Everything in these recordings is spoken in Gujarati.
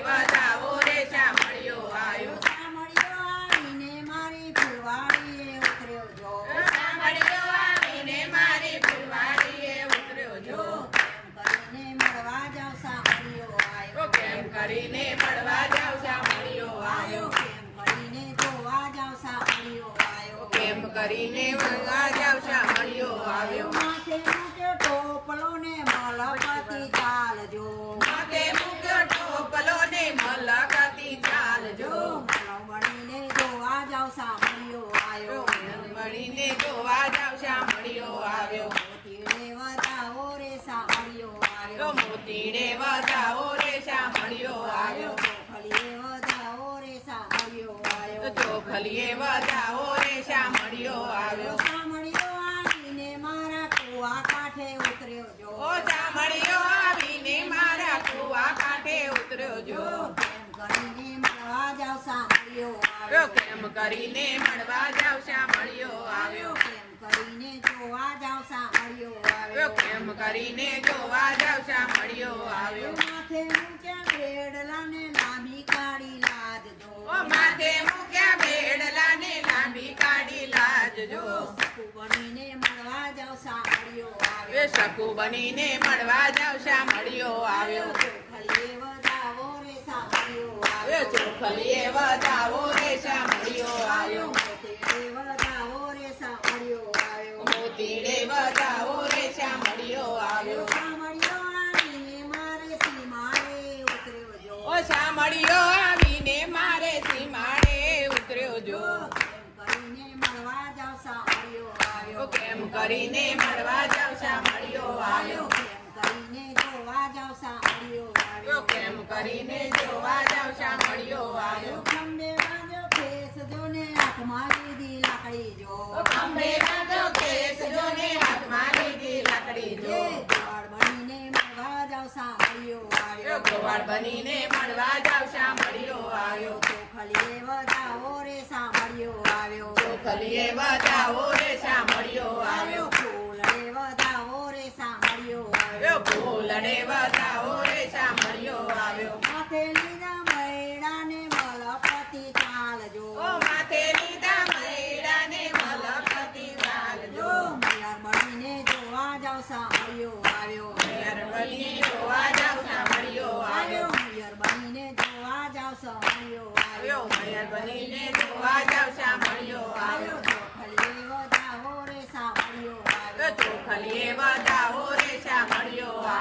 ચોખલીએ વધાવો રે શામળિયો આવ્યો સાંભળ્યો આવીને મારી ફૂલવાડીએ ઉતર્યો જો. શામળિયો આવીને મારી ફૂલવાડીએ ઉતર્યો જો. કરીને મળવા જાવ સાંભળ્યો તો કેમ કરીને મળવા જાવ શામળિયો આવ્યો કેમ કરીને જોવા જાવ સાંભળ્યો આવ્યો કેમ કરીને મળવા જાવ શામળિયો આવ્યો માથે મૂક્યો ટોપલો ને મલપતિ ચાલજો. ચોખલીએ વધાવો રે શામળિયો આવ્યો. સાંભળ્યો આવીને મારા કુવા કાંઠે ઉતર્યો જો. ઓ શામળિયો આવીને મારા કુવા કાંઠે ઉતર્યો જો. કેમ કરીને મળવા જાવ સાંભળ્યો આવ્યો. કેમ કરીને મળવા જાવ શામળિયો આવ્યો. કેમ કરીને જોવા જાવ સાંભળ્યો આવ્યો. કેમ કરીને જોવા જાવ શામળિયો આવ્યો. માથે ઊંચા બેડલા ને લાંબી કાળી લાજ દો. ઓ માથે લાજજો બનીને મળવા જાવ સાંભળ્યો આવ્યો. શકુ બનીને મળવા જાવ શામળિયો આવ્યો. ચોખલીએ વધાવો રે સાંભળ્યો આવ્યો. ચોખલીએ વધાવો રે શામળિયો આવ્યો. મોતીડે વધાવો રે સાંભળ્યો આવ્યો. મોતીડે વધાવો રે શામળિયો આવ્યો. સાંભળ્યો કરીને મળવા જાવ મળ્યો આવ્યો? કરીને જોવા જાવ શામળિયો આવ્યો? આવ્યો કેમ કરીને જોવા જોવા સાંભળ્યો આવ્યો? ખંભે બાંધ્યો ખેસ જોને હાથમાં લીધી લાકડી જો. ખંભે બાંધો કેસ જોને મારી દી લાકડી જો. બનીને મળવા જાવ એ આવ્યો? ગોવાળ બનીને મળવા જાવ મળ્યો આવ્યો? ચોખલીએ વધાવો રે સાંભળ્યો આવ્યો? ચોખલીએ વધાવો વધાવો રે સાંભળ્યો આવ્યો. માથે લીધા મૈડા ને મલપતિ ચાલજો ઓ માથે લીધા મૈડા ને મલપતિ ચાલજો મૈયાર બનીને જોવા જાવ સાંભળ્યો આવ્યો. મેર બનીને જોવા જાવ સાંભળ્યો આવ્યો. મૈયાર બનીને જોવા જાવ સાંભળ્યો આવ્યો. મેર બનીને જોવા જાવ સાંભળ્યો આવ્યો. ચોખલીએ વધાવો રે સાંભળ્યો આવ્યો. ચોખલીએ વધાવો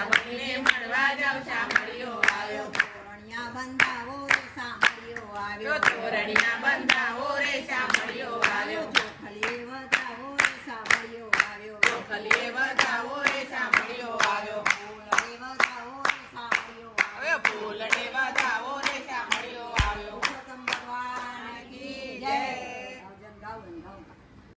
આવ્યો બનીને મળવા જાવ આવ્યો. તોરણિયા બંધાવો રે સાંભળ્યો આવ્યો. તોરણિયા બંધાવો રે શામળિયો આવ્યો. ચોખલીએ